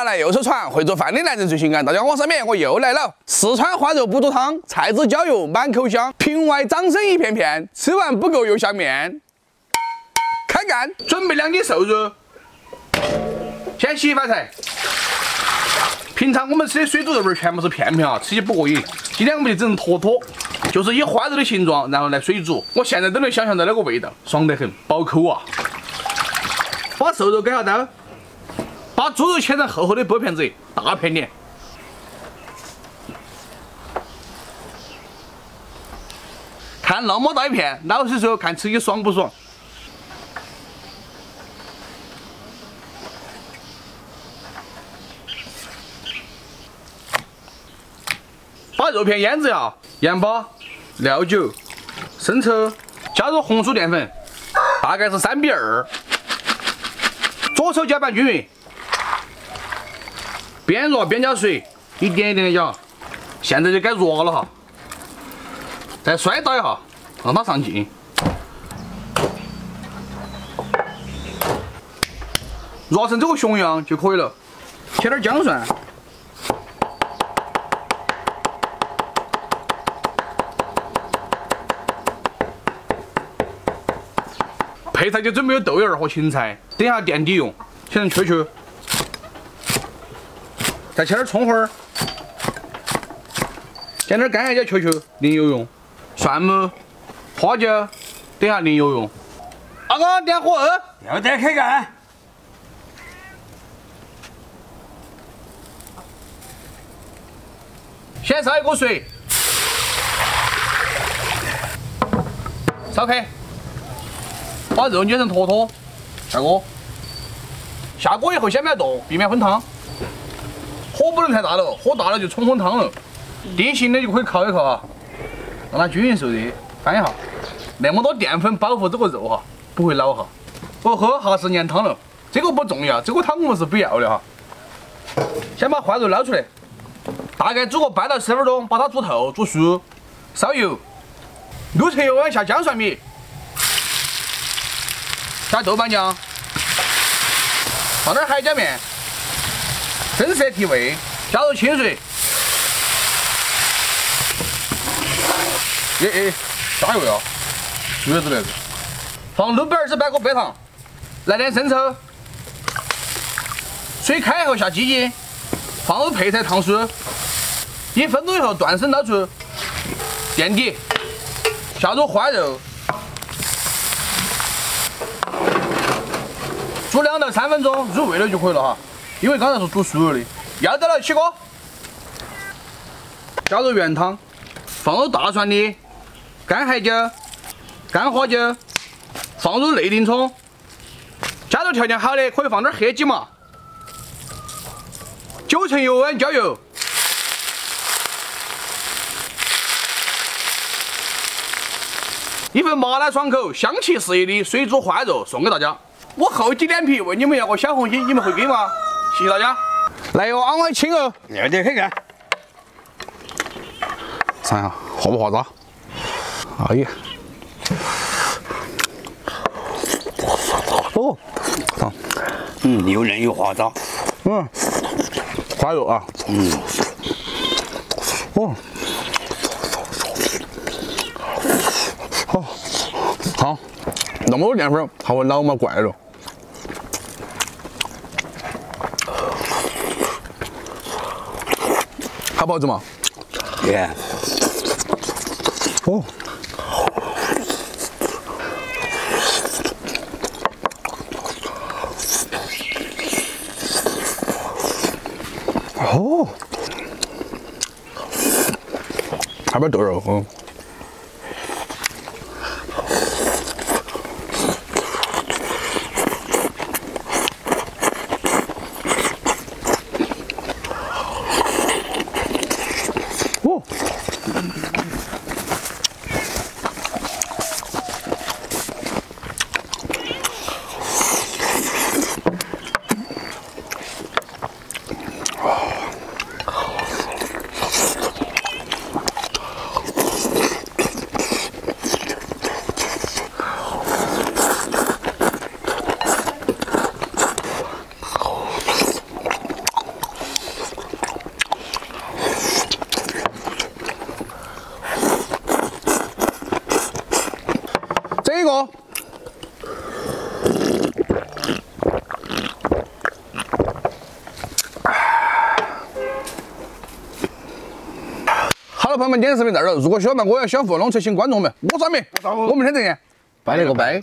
下来又是船，会做饭的男人最性感。大家好，上面我又来了，四川花肉不肚汤，菜籽椒油满口香，屏外掌声一片片，吃完不够又下面。开干，准备两斤瘦肉，先洗发菜。平常我们吃的水煮肉片全部是片片啊，吃起不过瘾。今天我们就整成坨坨，就是以花肉的形状，然后来水煮。我现在都能想象到那个味道，爽得很，饱口啊！把瘦肉改下刀，把猪肉切成厚厚的薄片子，大片点。看那么大一片，老实说，看吃起爽不爽？把肉片腌制下，盐巴、料酒、生抽，加入红薯淀粉，大概是三比二，左手搅拌均匀，边揉边加水，一点一点的搅，现在就该弱了哈，再摔打一下，让它上劲，揉成这个熊样就可以了，切点姜蒜。配菜就准备有豆芽儿和芹菜，等下垫底用，切成圈圈。再切点葱花儿，剪点干海椒球球，淋油用。蒜末、花椒，等下淋油用。阿哥点火，要得开干。先烧一锅水，烧开。把肉捏成坨坨，下锅。下锅以后先不要动，避免混汤。火不能太大了，火大了就冲昏汤了。定型的就可以烤一烤啊，让它均匀受热。翻一下，那么多淀粉保护这个肉哈，不会老哈。哦呵，哈是粘汤了，这个不重要，这个汤我们是不要的哈。先把花肉捞出来，大概煮个半到十分钟，把它煮透煮熟。烧油，六成油温下姜蒜米。加豆瓣酱，放点海椒面，增色提味，加入清水。哎哎，加油呀！橘子来着。放六百二十八克白糖，来点生抽。水开后下鸡精，放入配菜烫酥。一分钟以后断生捞出，垫底，下入花肉。煮两到三分钟入味了就可以了哈，因为刚才是煮熟了的。要得了，起锅，加入原汤，放入大蒜粒、干海椒、干花椒，放入内丁葱，加入条件好的可以放点黑鸡麻，九成油温浇油，一份麻辣爽口、香气四溢的水煮花肉送给大家。我厚起脸皮问你们要个小红心，你们会给吗？谢谢大家。来哟，安慰亲哦。要得，看看。尝一下，好不化渣？哎呀，哦，好，嗯，又嫩又滑渣。嗯，滑肉啊。嗯。哦。好，好，那么多淀粉，还会老么怪了。好不好吃嘛？耶！哦。哦。还有好了，朋友们，今天视频到这儿。如果喜欢我，要小互动，请关注我们。我是阿明，我明天再见，拜了个拜。